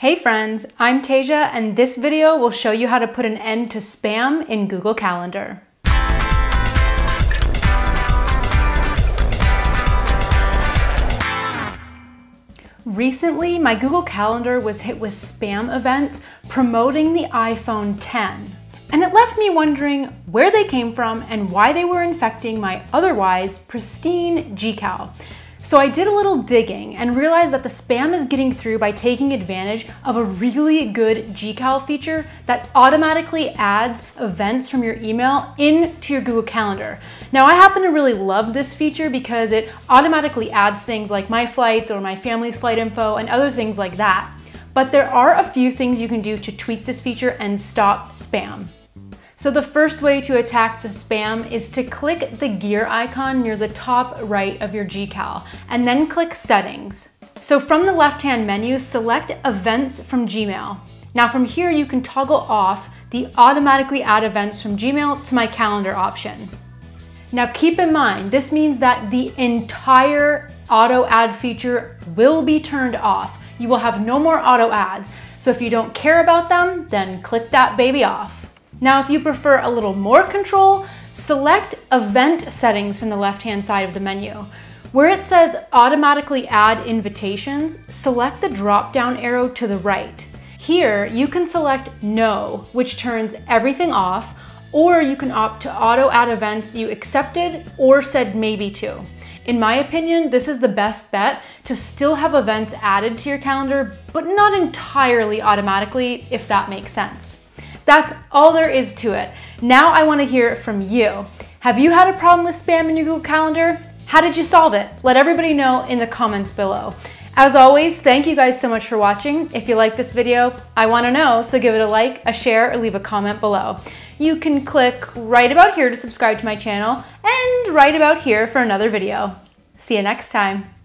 Hey friends, I'm Tasia and this video will show you how to put an end to spam in Google Calendar. Recently, my Google Calendar was hit with spam events promoting the iPhone 10. And it left me wondering where they came from and why they were infecting my otherwise pristine GCal. So I did a little digging and realized that the spam is getting through by taking advantage of a really good GCal feature that automatically adds events from your email into your Google Calendar. Now I happen to really love this feature because it automatically adds things like my flights or my family's flight info and other things like that. But there are a few things you can do to tweak this feature and stop spam. So the first way to attack the spam is to click the gear icon near the top right of your GCal and then click settings. So from the left-hand menu, select events from Gmail. Now from here, you can toggle off the automatically add events from Gmail to my calendar option. Now keep in mind, this means that the entire auto add feature will be turned off. You will have no more auto ads. So if you don't care about them, then click that baby off. Now, if you prefer a little more control, select Event Settings from the left-hand side of the menu. Where it says Automatically Add Invitations, select the drop-down arrow to the right. Here, you can select No, which turns everything off, or you can opt to auto-add events you accepted or said maybe to. In my opinion, this is the best bet to still have events added to your calendar, but not entirely automatically, if that makes sense. That's all there is to it. Now I wanna hear from you. Have you had a problem with spam in your Google Calendar? How did you solve it? Let everybody know in the comments below. As always, thank you guys so much for watching. If you like this video, I wanna know, so give it a like, a share, or leave a comment below. You can click right about here to subscribe to my channel, and right about here for another video. See you next time.